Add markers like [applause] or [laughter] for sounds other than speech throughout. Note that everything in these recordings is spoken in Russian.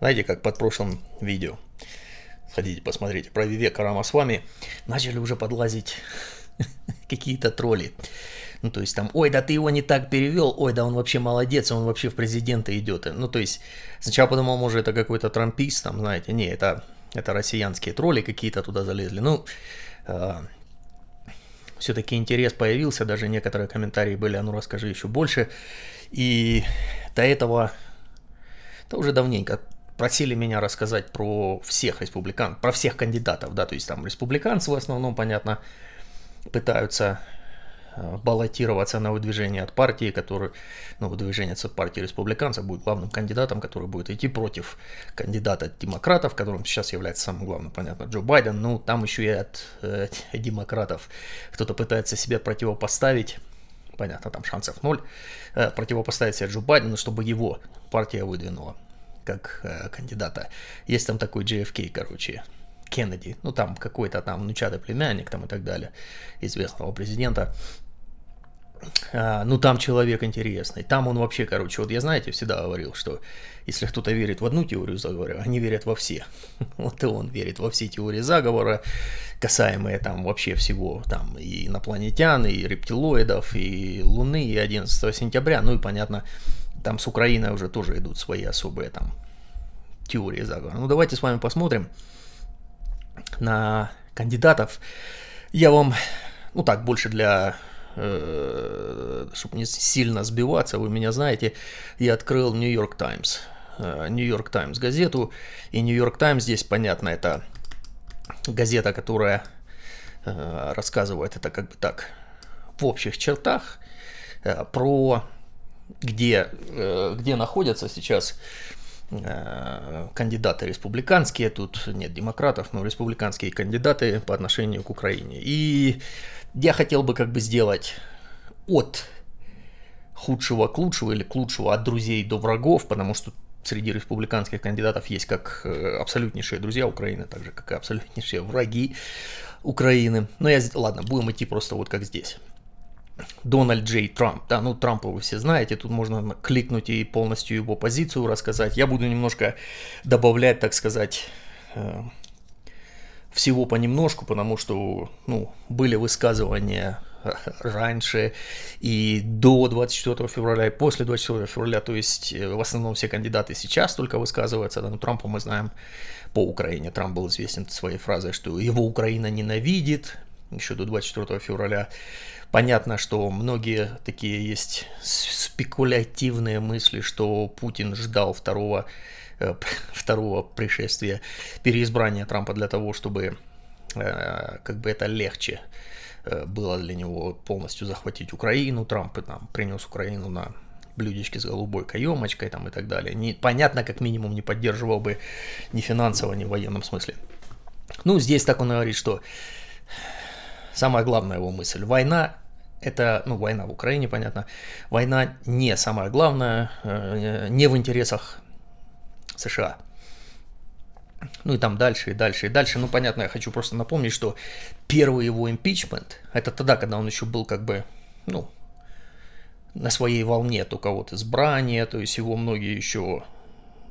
Знаете, как под прошлым видео. Сходите, посмотрите. Про Вивека Рамасвами начали уже подлазить [laughs] какие-то тролли. Ну, то есть там, ой, да ты его не так перевел, ой, да он вообще молодец, он вообще в президенты идет. Ну, то есть, сначала подумал, может, это какой-то трампист, там, знаете, не, это, это россиянские тролли какие-то туда залезли. Ну, э, все-таки интерес появился, даже некоторые комментарии были, а ну расскажи еще больше. И до этого, это уже давненько, просили меня рассказать про всех республикан, про всех кандидатов, да, то есть там республиканцы в основном, понятно, пытаются э, баллотироваться на выдвижение от партии, который, ну, выдвижение от партии республиканцев будет главным кандидатом, который будет идти против кандидата демократов, которым сейчас является самым главным, понятно, Джо Байден. Ну, там еще и от э, демократов кто-то пытается себя противопоставить понятно, там шансов ноль, э, противопоставить себе Джо Байдену, чтобы его партия выдвинула как э, кандидата. Есть там такой JFK, короче, Кеннеди, ну там какой-то там внучатый племянник там и так далее, известного президента. А, ну там человек интересный, там он вообще, короче, вот я, знаете, всегда говорил, что если кто-то верит в одну теорию заговора, они верят во все. [laughs] Вот и он верит во все теории заговора, касаемые там вообще всего, там и инопланетян, и рептилоидов, и Луны, и 11 сентября, ну и понятно, там с Украиной уже тоже идут свои особые там теории заговора. Ну давайте с вами посмотрим на кандидатов. Я вам, ну так, больше для э, чтобы не сильно сбиваться, вы меня знаете, я открыл Нью-Йорк Таймс. Нью-Йорк Таймс газету. И Нью-Йорк Таймс здесь, понятно, это газета, которая э, рассказывает это как бы так в общих чертах э, про где, э, где находятся сейчас э, кандидаты республиканские, тут нет демократов, но республиканские кандидаты по отношению к Украине. И я хотел бы как бы сделать от худшего к лучшему или к лучшему от друзей до врагов, потому что среди республиканских кандидатов есть как э, абсолютнейшие друзья Украины, так же как и абсолютнейшие враги Украины. Но я, ладно, будем идти просто вот как здесь. Дональд Джей Трамп. Да, ну Трампа вы все знаете, тут можно кликнуть и полностью его позицию рассказать. Я буду немножко добавлять, так сказать, э, всего понемножку, потому что, ну, были высказывания [laughs] раньше и до 24 февраля, и после 24 февраля, то есть э, в основном все кандидаты сейчас только высказываются, да, но Трампа мы знаем по Украине. Трамп был известен своей фразой, что его Украина ненавидит, еще до 24 февраля. Понятно, что многие такие есть спекулятивные мысли, что Путин ждал второго, э, [laughs] второго пришествия, переизбрания Трампа для того, чтобы э, как бы это легче э, было для него полностью захватить Украину. Трамп там принес Украину на блюдечке с голубой каемочкой там и так далее. Не, понятно, как минимум не поддерживал бы ни финансово, ни в военном смысле. Ну, здесь так он говорит, что самая главная его мысль. Война это, ну, война в Украине, понятно. Война не самая главная, э, не в интересах США. Ну и там дальше, и дальше, и дальше. Ну, понятно, я хочу просто напомнить, что первый его импичмент, это тогда, когда он еще был как бы, ну, на своей волне только вот избрания, то есть его многие еще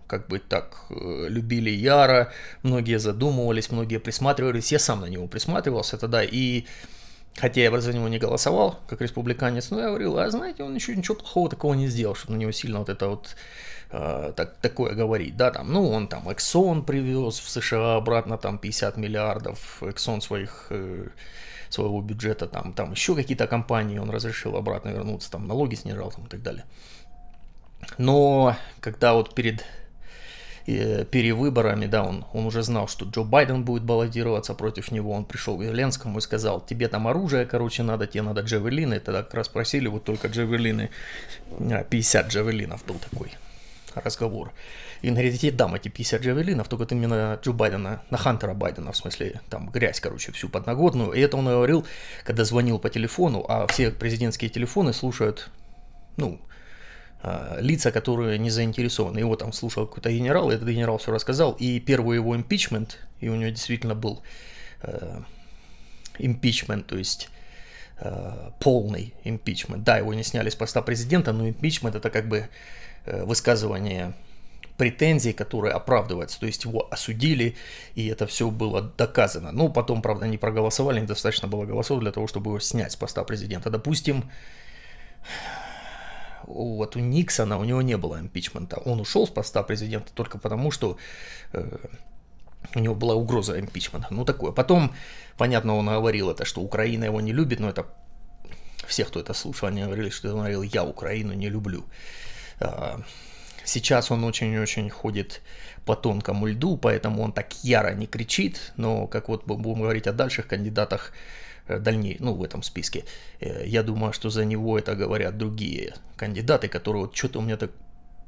как бы так э, любили Яра, многие задумывались, многие присматривались, я сам на него присматривался тогда, и хотя я за него не голосовал, как республиканец, но я говорил, а знаете, он еще ничего плохого такого не сделал, чтобы на него сильно вот это вот э, так, такое говорить, да, там, ну, он там Exxon привез в США обратно там 50 миллиардов, Exxon своих э, своего бюджета, там, там еще какие-то компании он разрешил обратно вернуться, там налоги снижал там, и так далее. Но когда вот перед перевыборами, да, он, он уже знал, что Джо Байден будет баллотироваться против него, он пришел к Зеленскому и сказал, тебе там оружие, короче, надо, тебе надо джавелины, тогда как раз просили вот только джавелины, 50 а, джавелинов был такой разговор. И он говорит, дам эти 50 джавелинов, только ты мне на Джо Байдена, на Хантера Байдена, в смысле, там грязь, короче, всю подноготную. И это он говорил, когда звонил по телефону, а все президентские телефоны слушают, ну, лица, которые не заинтересованы. Его там слушал какой-то генерал, и этот генерал все рассказал. И первый его импичмент, и у него действительно был э, импичмент, то есть э, полный импичмент. Да, его не сняли с поста президента, но импичмент это как бы э, высказывание претензий, которые оправдываются. То есть его осудили, и это все было доказано. Ну, потом, правда, не проголосовали, недостаточно было голосов для того, чтобы его снять с поста президента. Допустим, вот у Никсона у него не было импичмента. Он ушел с поста президента только потому, что э, у него была угроза импичмента. Ну, такое. Потом, понятно, он говорил это, что Украина его не любит, но это все, кто это слушал, они говорили, что он говорил, я Украину не люблю. А, сейчас он очень-очень ходит по тонкому льду, поэтому он так яро не кричит, но как вот будем говорить о дальших кандидатах, дальней, ну, в этом списке, э, я думаю, что за него это говорят другие кандидаты, которые вот что-то у меня так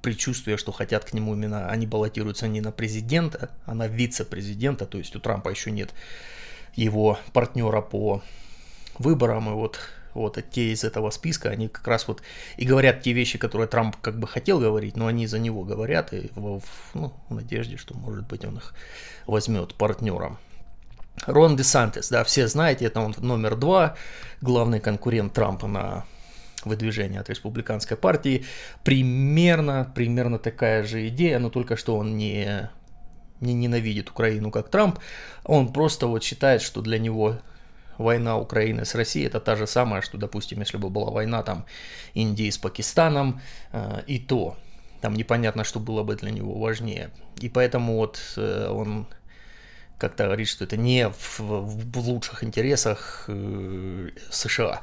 предчувствие, что хотят к нему именно, они баллотируются не на президента, а на вице-президента, то есть у Трампа еще нет его партнера по выборам, и вот вот те из этого списка, они как раз вот и говорят те вещи, которые Трамп как бы хотел говорить, но они за него говорят, и в, ну, в надежде, что, может быть, он их возьмет партнером. Рон Десантис, да, все знаете, это он номер два, главный конкурент Трампа на выдвижение от республиканской партии. Примерно, примерно такая же идея, но только что он не, не ненавидит Украину как Трамп, он просто вот считает, что для него война Украины с Россией это та же самая, что, допустим, если бы была война там Индии с Пакистаном, э, и то там непонятно, что было бы для него важнее. И поэтому вот э, он как-то говорит, что это не в, в лучших интересах э, США.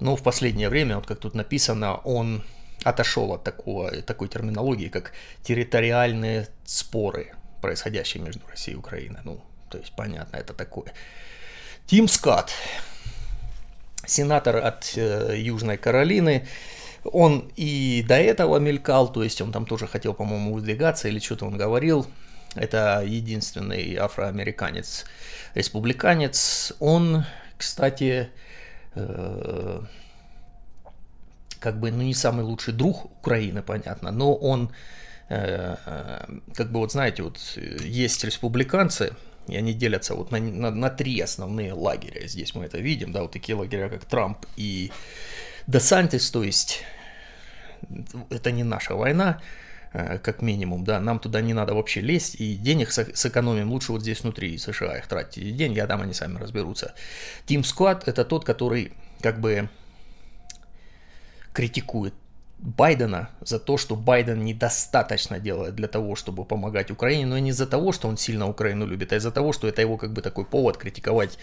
Но в последнее время, вот как тут написано, он отошел от такого, такой терминологии, как территориальные споры, происходящие между Россией и Украиной. Ну, то есть, понятно, это такое. Тим Скотт, сенатор от э, Южной Каролины, он и до этого мелькал, то есть он там тоже хотел, по-моему, выдвигаться или что-то он говорил. Это единственный афроамериканец, республиканец. Он, кстати, э, как бы, ну, не самый лучший друг Украины, понятно, но он, э, э как бы, вот знаете, вот есть республиканцы, и они делятся вот на, на, на три основные лагеря. Здесь мы это видим, да, вот такие лагеря, как Трамп и Десантис, то есть это не наша война, как минимум, да, нам туда не надо вообще лезть, и денег сэкономим лучше вот здесь внутри США их тратить деньги, а там они сами разберутся. Team Squad это тот, который как бы критикует Байдена за то, что Байден недостаточно делает для того, чтобы помогать Украине, но не из-за того, что он сильно Украину любит, а из-за того, что это его как бы такой повод критиковать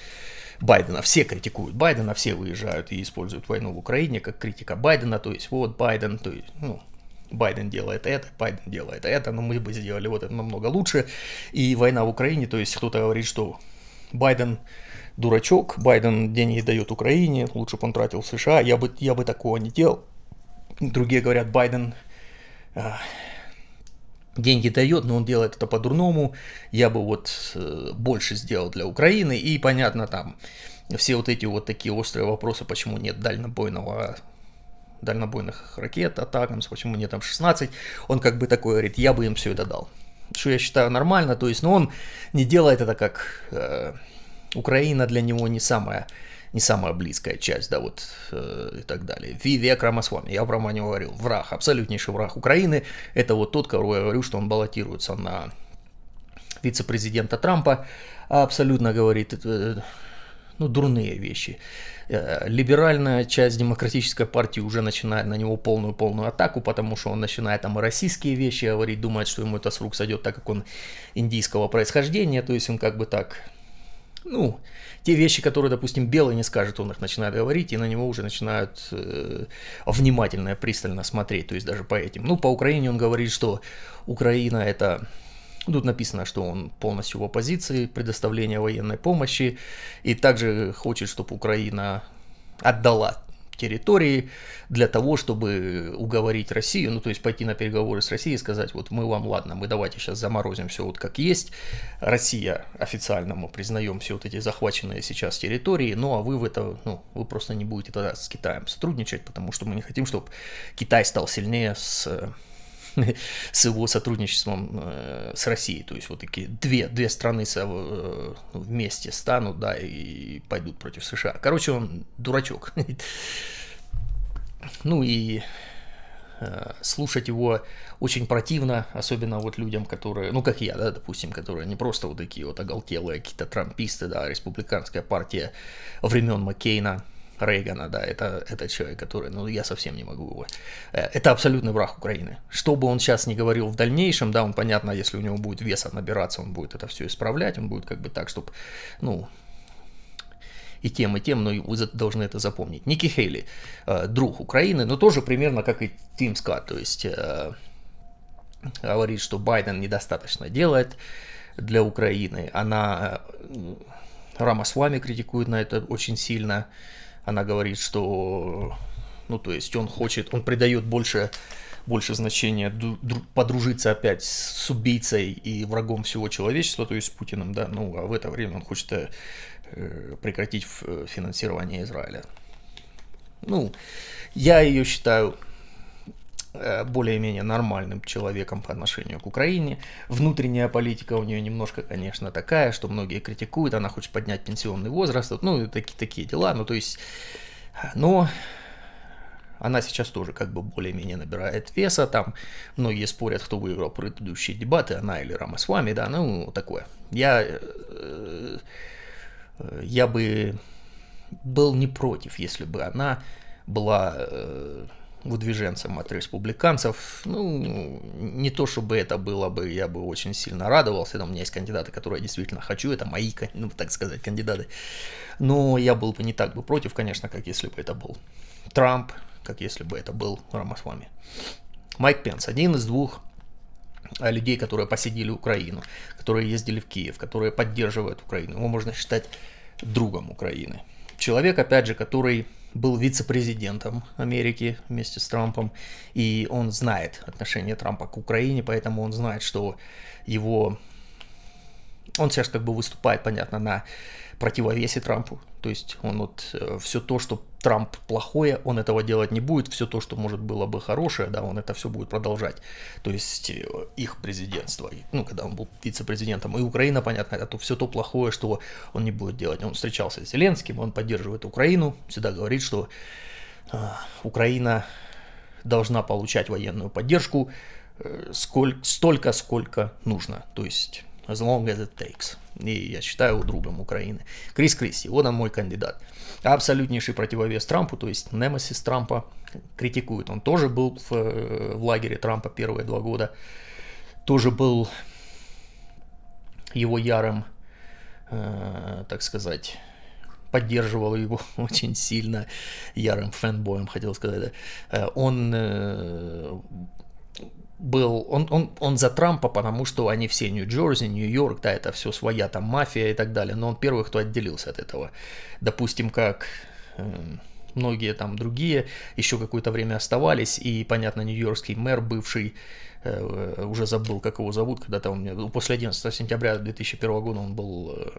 Байдена. Все критикуют Байдена, все выезжают и используют войну в Украине как критика Байдена, то есть вот Байден, то есть, ну, Байден делает это, Байден делает это, но мы бы сделали вот это намного лучше. И война в Украине, то есть кто-то говорит, что Байден дурачок, Байден деньги дает Украине, лучше бы он тратил в США, я бы, я бы такого не делал. Другие говорят, Байден а, деньги дает, но он делает это по-дурному. Я бы вот э, больше сделал для Украины. И понятно, там все вот эти вот такие острые вопросы, почему нет дальнобойного дальнобойных ракет, атакамс, почему нет там 16, он как бы такой говорит, я бы им все это дал. Что я считаю нормально, то есть, но он не делает это как э, Украина для него не самая не самая близкая часть, да, вот э, и так далее. Вивек Рамасвами, я про него говорил, враг, абсолютнейший враг Украины, это вот тот, кого я говорю, что он баллотируется на вице-президента Трампа, абсолютно говорит, э, ну, дурные вещи. Э, либеральная часть демократической партии уже начинает на него полную-полную атаку, потому что он начинает там российские вещи говорить, думает, что ему это с рук сойдет, так как он индийского происхождения, то есть он как бы так ну, те вещи, которые, допустим, белый не скажет, он их начинает говорить, и на него уже начинают э, внимательно пристально смотреть, то есть даже по этим. Ну, по Украине он говорит, что Украина это... Тут написано, что он полностью в оппозиции предоставления военной помощи, и также хочет, чтобы Украина отдала территории для того, чтобы уговорить Россию, ну то есть пойти на переговоры с Россией и сказать, вот мы вам, ладно, мы давайте сейчас заморозим все вот как есть, Россия официально мы признаем все вот эти захваченные сейчас территории, ну а вы в это, ну вы просто не будете тогда с Китаем сотрудничать, потому что мы не хотим, чтобы Китай стал сильнее с [laughs] с его сотрудничеством э, с Россией. То есть вот такие две, две страны э, вместе станут, да, и пойдут против США. Короче, он дурачок. [laughs] Ну и Э, слушать его очень противно, особенно вот людям, которые, ну, как я, да, допустим, которые не просто вот такие вот оголтелые какие-то трамписты, да, республиканская партия времен Маккейна, Рейгана, да, это, это человек, который, ну, я совсем не могу его. Э, это абсолютный враг Украины. Что бы он сейчас не говорил в дальнейшем, да, он, понятно, если у него будет веса набираться, он будет это все исправлять, он будет как бы так, чтобы, ну, и тем, и тем, но вы должны это запомнить. Ники Хейли, э, друг Украины, но тоже примерно как и Тим Скотт, то есть э, говорит, что Байден недостаточно делает для Украины. Она э, Рама с вами критикует на это очень сильно. Она говорит, что, ну, то есть он хочет, он придает больше больше значения подружиться опять с убийцей и врагом всего человечества, то есть с Путиным, да, ну, а в это время он хочет Э, прекратить финансирование Израиля. Ну, я ее считаю более-менее нормальным человеком по отношению к Украине. Внутренняя политика у нее немножко, конечно, такая, что многие критикуют, она хочет поднять пенсионный возраст, ну, такие, такие дела, ну, то есть, но она сейчас тоже как бы более-менее набирает веса, там многие спорят, кто выиграл предыдущие дебаты, она или Рамасвами, да, ну, такое. Я Э, я бы был не против, если бы она была э, выдвиженцем от республиканцев. Ну, не то чтобы это было бы, я бы очень сильно радовался. Там у меня есть кандидаты, которые я действительно хочу, это мои, ну, так сказать, кандидаты. Но я был бы не так бы против, конечно, как если бы это был Трамп, как если бы это был Рамасвами. Майк Пенс, один из двух э, людей, которые посетили Украину, которые ездили в Киев, которые поддерживают Украину. Его можно считать другом Украины. Человек, опять же, который был вице-президентом Америки вместе с Трампом, и он знает отношение Трампа к Украине, поэтому он знает, что его... Он сейчас как бы выступает, понятно, на противовесе Трампу. То есть он вот э, все то, что Трамп плохое, он этого делать не будет, все то, что может было бы хорошее, да, он это все будет продолжать. То есть э, их президентство, ну, когда он был вице-президентом, и Украина, понятно, это все то плохое, что он не будет делать. Он встречался с Зеленским, он поддерживает Украину, всегда говорит, что э, Украина должна получать военную поддержку э, сколь, столько, сколько нужно. То есть as long as it takes. И я считаю другом Украины. Крис Кристи, вот он мой кандидат. Абсолютнейший противовес Трампу, то есть немесис Трампа, критикует. Он тоже был в, э, в лагере Трампа первые два года. Тоже был его ярым, э, так сказать, поддерживал его [laughs] очень сильно, ярым фэнбоем, хотел сказать. Э, он э, был, он, он, он за Трампа, потому что они все Нью-Джерси, Нью-Йорк, да, это все своя там мафия и так далее, но он первый, кто отделился от этого. Допустим, как э, многие там другие еще какое-то время оставались, и, понятно, нью-йоркский мэр, бывший, э, уже забыл, как его зовут, когда-то он, после 11 сентября 2001 года он был э,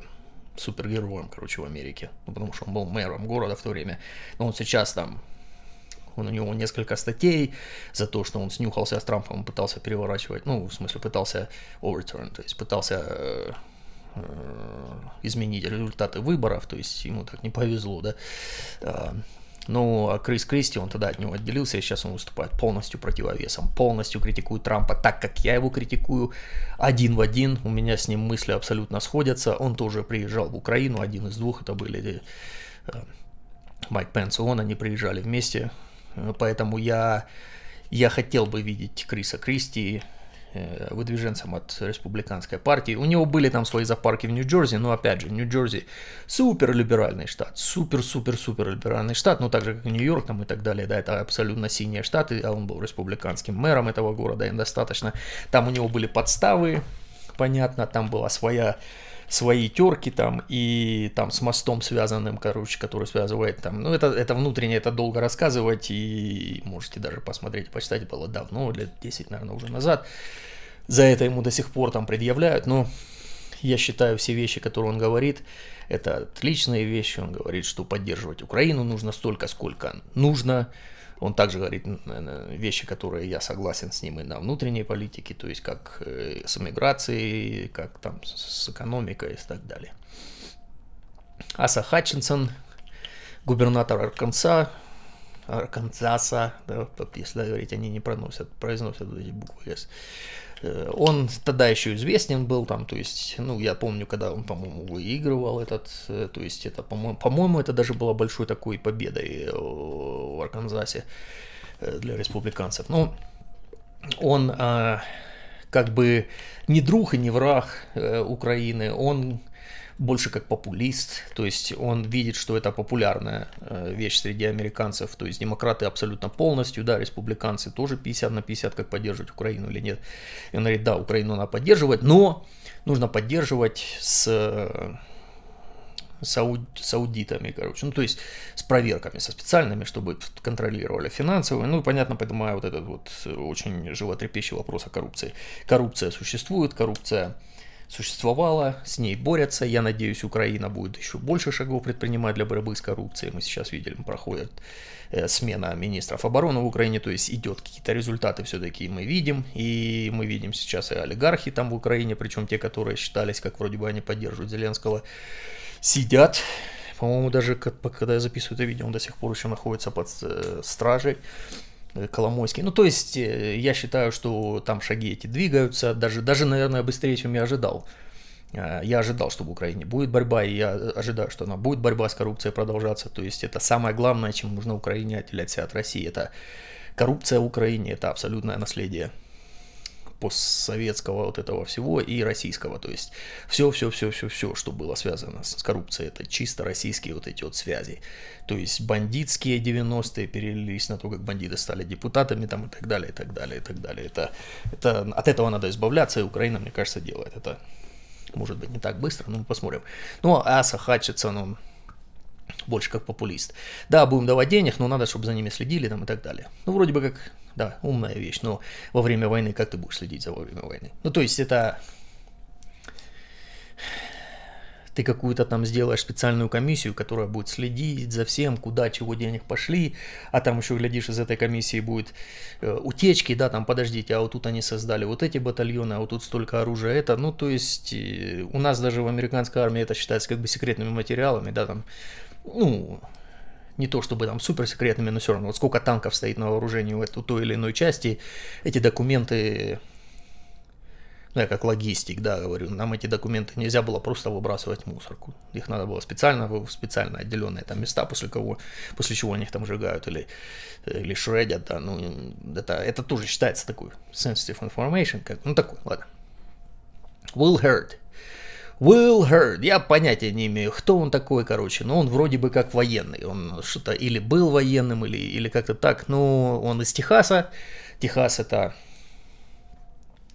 супергероем, короче, в Америке, ну, потому что он был мэром города в то время, но он сейчас там он, у него несколько статей за то, что он снюхался с Трампом, пытался переворачивать, ну, в смысле, пытался overturn, то есть пытался э, э, изменить результаты выборов, то есть ему так не повезло, да. А, ну, а Крис Кристи, он тогда от него отделился, и сейчас он выступает полностью противовесом, полностью критикует Трампа так, как я его критикую, один в один, у меня с ним мысли абсолютно сходятся, он тоже приезжал в Украину, один из двух, это были э, Майк Пенс и он, они приезжали вместе, Поэтому я, я хотел бы видеть Криса Кристи э, выдвиженцем от республиканской партии. У него были там свои запарки в Нью-Джерси, но опять же, Нью-Джерси супер либеральный штат, супер-супер-супер либеральный штат, ну так же, как Нью-Йорк там и так далее, да, это абсолютно синие штаты, а он был республиканским мэром этого города, и достаточно. Там у него были подставы, понятно, там была своя свои терки там, и там с мостом связанным, короче, который связывает там, ну, это, это внутренне, это долго рассказывать, и можете даже посмотреть, почитать, было давно, лет 10, наверное, уже назад, за это ему до сих пор там предъявляют, но я считаю все вещи, которые он говорит, это отличные вещи, он говорит, что поддерживать Украину нужно столько, сколько нужно, он также говорит вещи, которые я согласен с ним и на внутренней политике, то есть как э, с эмиграцией, как там с экономикой и так далее. Аса Хатчинсон, губернатор Арканса, Арканзаса, да, если говорить, они не проносят, произносят эти буквы S. Э, он тогда еще известен был там, то есть, ну, я помню, когда он, по-моему, выигрывал этот, э, то есть, это, по-моему, по-моему, это даже было большой такой победой в Арканзасе для республиканцев. Ну, он как бы не друг и не враг Украины, он больше как популист, то есть он видит, что это популярная э, вещь среди американцев, то есть демократы абсолютно полностью, да, республиканцы тоже 50 на 50, как поддерживать Украину или нет. И он говорит, да, Украину надо поддерживать, но нужно поддерживать с сауд, с аудитами, короче, ну, то есть с проверками, со специальными, чтобы контролировали финансовые, ну, и, понятно, понимаю вот этот вот очень животрепещущий вопрос о коррупции. Коррупция существует, коррупция существовала, с ней борются. Я надеюсь, Украина будет еще больше шагов предпринимать для борьбы с коррупцией. Мы сейчас видели, проходит э, смена министров обороны в Украине, то есть идет какие-то результаты все-таки мы видим. И мы видим сейчас и олигархи там в Украине, причем те, которые считались, как вроде бы они поддерживают Зеленского, сидят. По-моему, даже когда я записываю это видео, он до сих пор еще находится под э, стражей. Э, Коломойский. Ну, то есть, э, я считаю, что там шаги эти двигаются, даже, даже, наверное, быстрее, чем я ожидал. Э, я ожидал, что в Украине будет борьба, и я ожидаю, что она будет борьба с коррупцией продолжаться. То есть, это самое главное, чем нужно Украине отделять себя от России. Это коррупция в Украине, это абсолютное наследие постсоветского вот этого всего и российского. То есть все, все, все, все, все, что было связано с коррупцией, это чисто российские вот эти вот связи. То есть бандитские 90-е перелились на то, как бандиты стали депутатами там и так далее, и так далее, и так далее. Это, это, от этого надо избавляться, и Украина, мне кажется, делает это. Может быть, не так быстро, но мы посмотрим. Ну, а Аса Хатчинсон, он больше как популист. Да, будем давать денег, но надо, чтобы за ними следили там и так далее. Ну, вроде бы как, да, умная вещь, но во время войны как ты будешь следить за во время войны? Ну, то есть это ты какую-то там сделаешь специальную комиссию, которая будет следить за всем, куда, чего денег пошли, а там еще, глядишь, из этой комиссии будет э, утечки, да, там, подождите, а вот тут они создали вот эти батальоны, а вот тут столько оружия, это, ну, то есть, э, у нас даже в американской армии это считается как бы секретными материалами, да, там, ну, не то чтобы там суперсекретными, но все равно, вот сколько танков стоит на вооружении у, у той или иной части, эти документы, ну, я как логистик, да, говорю, нам эти документы нельзя было просто выбрасывать в мусорку. Их надо было специально, в специально отделенные там места, после кого, после чего они их там сжигают или, или шредят, да, ну, это, это тоже считается такой sensitive information, как, ну, такой, ладно. Will hurt. Will Hurd, я понятия не имею, кто он такой, короче, но он вроде бы как военный, он что-то или был военным, или, или как-то так, но он из Техаса, Техас это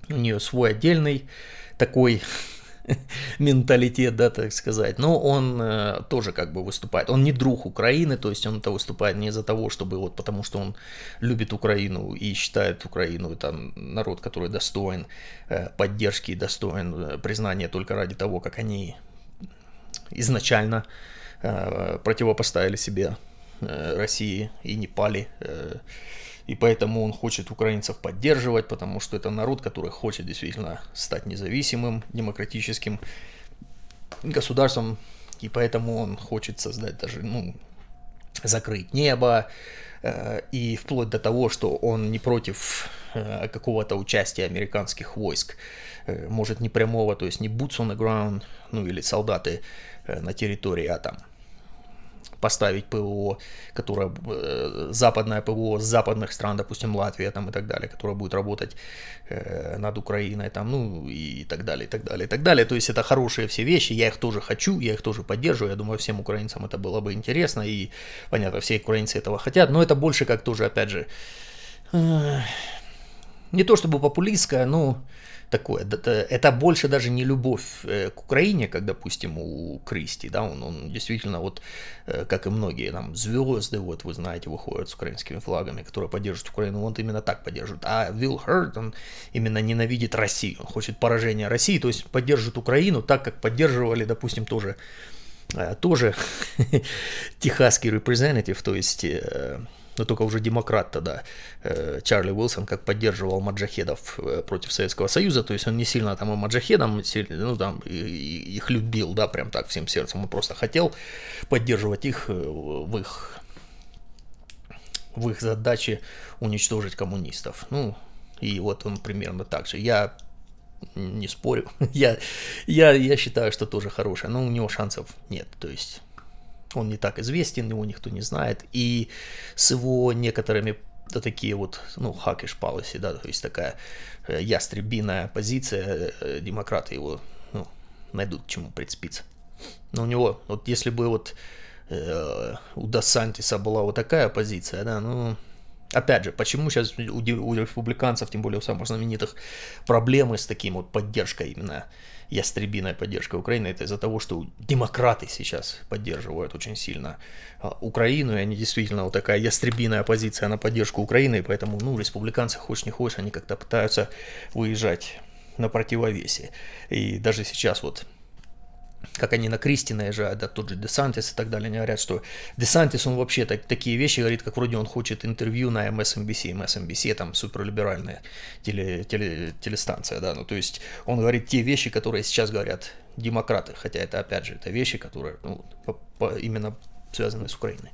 у нее свой отдельный такой [laughs] менталитет, да, так сказать. Но он э, тоже как бы выступает. Он не друг Украины, то есть он это выступает не из-за того, чтобы вот потому что он любит Украину и считает Украину это народ, который достоин э, поддержки и достоин э, признания только ради того, как они изначально э, противопоставили себе э, России и не пали. Э, и поэтому он хочет украинцев поддерживать, потому что это народ, который хочет действительно стать независимым, демократическим государством, и поэтому он хочет создать даже, ну, закрыть небо, э, и вплоть до того, что он не против э, какого-то участия американских войск, э, может не прямого, то есть не boots on the ground, ну или солдаты на территории, а там поставить ПВО, которое э, западное ПВО с западных стран, допустим, Латвия там и так далее, которое будет работать э, над Украиной там, ну и так далее, и так далее, и так далее. То есть это хорошие все вещи, я их тоже хочу, я их тоже поддерживаю, я думаю, всем украинцам это было бы интересно, и понятно, все украинцы этого хотят, но это больше как тоже, опять же, э, не то чтобы популистское, но такое. Это больше даже не любовь э, к Украине, как, допустим, у Кристи, да, он, он действительно вот, э, как и многие там звезды, вот вы знаете, выходят с украинскими флагами, которые поддерживают Украину, он именно так поддерживает. А Вилл Херт, он именно ненавидит Россию, он хочет поражения России, то есть поддерживает Украину так, как поддерживали, допустим, тоже э, тоже [laughs] техасский репрезентатив, то есть но только уже демократ тогда, э, Чарли Уилсон, как поддерживал маджахедов э, против Советского Союза, то есть он не сильно там и маджахедам, ну там их любил, да, прям так всем сердцем, он просто хотел поддерживать их э, в их в их задаче уничтожить коммунистов. Ну, и вот он примерно так же. Я не спорю. [laughs] я, я, я считаю, что тоже хороший, но у него шансов нет. То есть он не так известен, его никто не знает. И с его некоторыми да, такие вот, ну, hawkish policy, да, то есть такая э, ястребиная позиция, э, демократы его, ну, найдут чему прицепиться. Но у него, вот если бы вот э, у Досантиса была вот такая позиция, да, ну, Опять же, почему сейчас у, у республиканцев, тем более у самых знаменитых, проблемы с таким вот поддержкой именно ястребиной поддержкой Украины, это из-за того, что демократы сейчас поддерживают очень сильно а, Украину, и они действительно вот такая ястребиная позиция на поддержку Украины, и поэтому, ну, республиканцы, хочешь не хочешь, они как-то пытаются выезжать на противовесе. И даже сейчас вот как они на Кристи наезжают, да, тот же Десантис и так далее, они говорят, что Десантис, он вообще так, такие вещи говорит, как вроде он хочет интервью на MSNBC, MSNBC там суперлиберальная теле, теле, телестанция, да, ну то есть он говорит те вещи, которые сейчас говорят демократы, хотя это опять же, это вещи, которые ну, по, по, именно связаны с Украиной.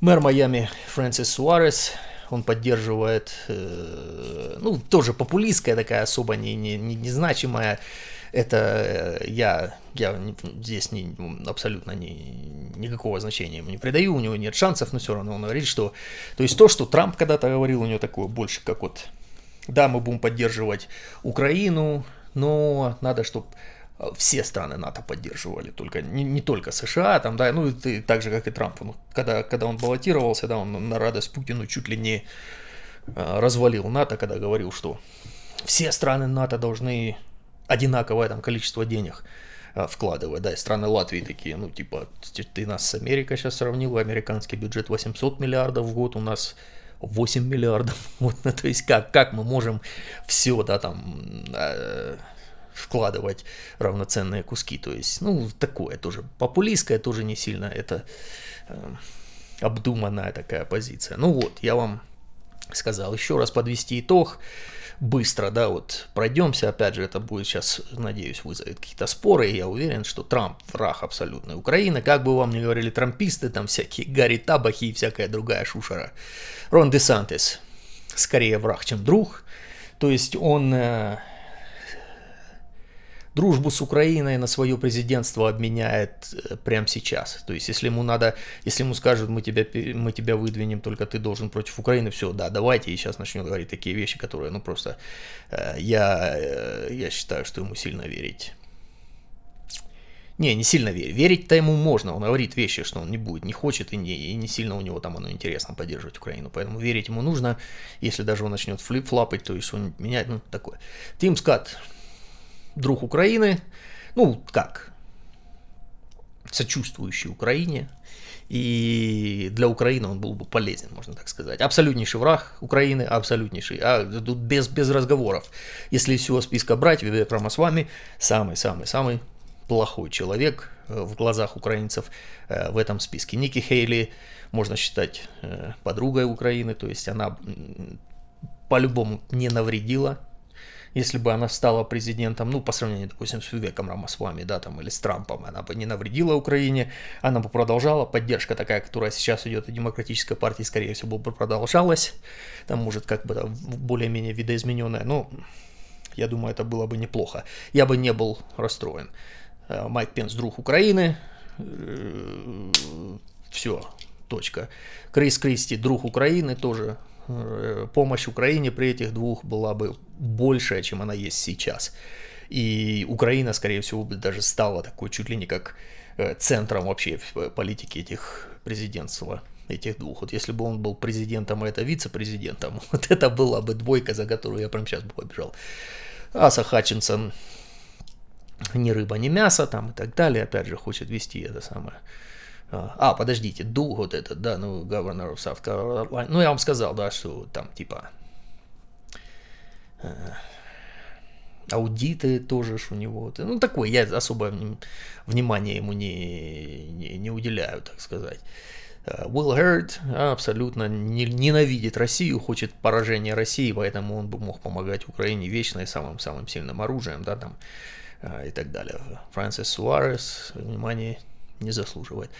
Мэр Майами Фрэнсис Суарес, он поддерживает, э, ну, тоже популистская такая особо не, не, не, незначимая это э, я, я здесь не, абсолютно не, никакого значения ему не придаю, у него нет шансов, но все равно он говорит, что... То есть то, что Трамп когда-то говорил, у него такое больше как вот... Да, мы будем поддерживать Украину, но надо, чтобы все страны НАТО поддерживали, только не, не только США, там, да, ну, и так же, как и Трамп, ну, когда, когда он баллотировался, да, он на радость Путину чуть ли не а, развалил НАТО, когда говорил, что все страны НАТО должны одинаковое там количество денег а, вкладывая, да, и страны Латвии такие, ну, типа, ты нас с Америкой сейчас сравнил, американский бюджет 800 миллиардов в год, у нас 8 миллиардов, вот, [laughs] ну, то есть как, как мы можем все, да, там, э, вкладывать равноценные куски, то есть, ну, такое тоже, популистское тоже не сильно, это э, обдуманная такая позиция. Ну вот, я вам сказал, еще раз подвести итог, быстро, да, вот пройдемся, опять же, это будет сейчас, надеюсь, вызовет какие-то споры, и я уверен, что Трамп враг абсолютной Украины, как бы вам ни говорили трамписты, там всякие Гарри Табахи и всякая другая шушера. Рон Десантис скорее враг, чем друг, то есть он э, дружбу с Украиной на свое президентство обменяет э, прямо сейчас. То есть, если ему надо, если ему скажут, мы тебя, мы тебя выдвинем, только ты должен против Украины, все, да, давайте, и сейчас начнет говорить такие вещи, которые, ну, просто э, я, э, я считаю, что ему сильно верить. Не, не сильно верить. Верить-то ему можно. Он говорит вещи, что он не будет, не хочет, и не, и не сильно у него там оно интересно поддерживать Украину. Поэтому верить ему нужно. Если даже он начнет флип-флапать, то есть он меняет, ну, такое. Тим Скат, друг Украины, ну, как, сочувствующий Украине, и для Украины он был бы полезен, можно так сказать. Абсолютнейший враг Украины, абсолютнейший, а тут без, без разговоров. Если из всего списка брать, Вивек Рамасвами самый-самый-самый плохой человек э, в глазах украинцев э, в этом списке. Ники Хейли можно считать э, подругой Украины, то есть она по-любому не навредила если бы она стала президентом, ну, по сравнению, допустим, с Вивеком Рамасвами, да, там, или с Трампом, она бы не навредила Украине, она бы продолжала, поддержка такая, которая сейчас идет от демократической партии, скорее всего, бы продолжалась, там, может, как бы более-менее видоизмененная, но я думаю, это было бы неплохо. Я бы не был расстроен. Э, Майк Пенс друг Украины, э, все, точка. Крис Кристи друг Украины, тоже помощь Украине при этих двух была бы большая, чем она есть сейчас. И Украина, скорее всего, бы даже стала такой чуть ли не как э, центром вообще э, политики этих президентства этих двух. Вот если бы он был президентом, а это вице-президентом, [laughs] вот это была бы двойка, за которую я прямо сейчас бы побежал. Аса Хатчинсон ни рыба, ни мясо там и так далее, опять же, хочет вести это самое а, а, подождите, Ду вот этот, да, ну, governor of South Carolina. Ну, я вам сказал, да, что там, типа, э, аудиты тоже ж у него. Ну, такой, я особо внимания ему не, не, не уделяю, так сказать. Э, Will Hurt абсолютно ненавидит Россию, хочет поражения России, поэтому он бы мог помогать Украине вечно и самым-самым сильным оружием, да, там, э, и так далее. Фрэнсис Суарес, внимание, не заслуживает.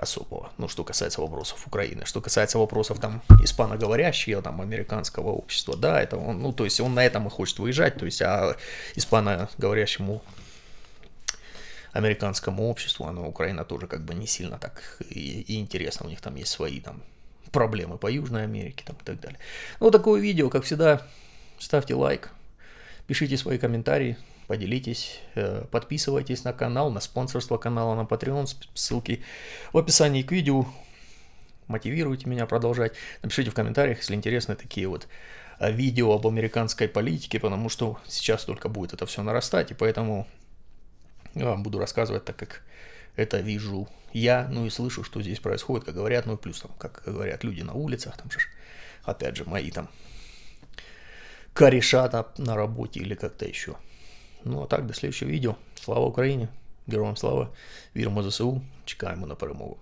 Особого, ну, что касается вопросов Украины. Что касается вопросов там испаноговорящего, там, американского общества, да, это он, ну, то есть он на этом и хочет выезжать, то есть, а испаноговорящему американскому обществу, оно Украина тоже как бы не сильно так и, и интересно, у них там есть свои там проблемы по Южной Америке там и так далее. Ну, такое видео, как всегда, ставьте лайк, пишите свои комментарии, поделитесь, э, подписывайтесь на канал, на спонсорство канала, на Patreon, ссылки в описании к видео, мотивируйте меня продолжать, напишите в комментариях, если интересны такие вот э, видео об американской политике, потому что сейчас только будет это все нарастать, и поэтому я вам буду рассказывать так, как это вижу я, ну и слышу, что здесь происходит, как говорят, ну и плюс там, как говорят люди на улицах, там же, опять же, мои там кореша на работе или как-то еще. Ну а так, до следующего видео. Слава Україні! Героям слава! Віримо ЗСУ! Чекаємо на перемогу!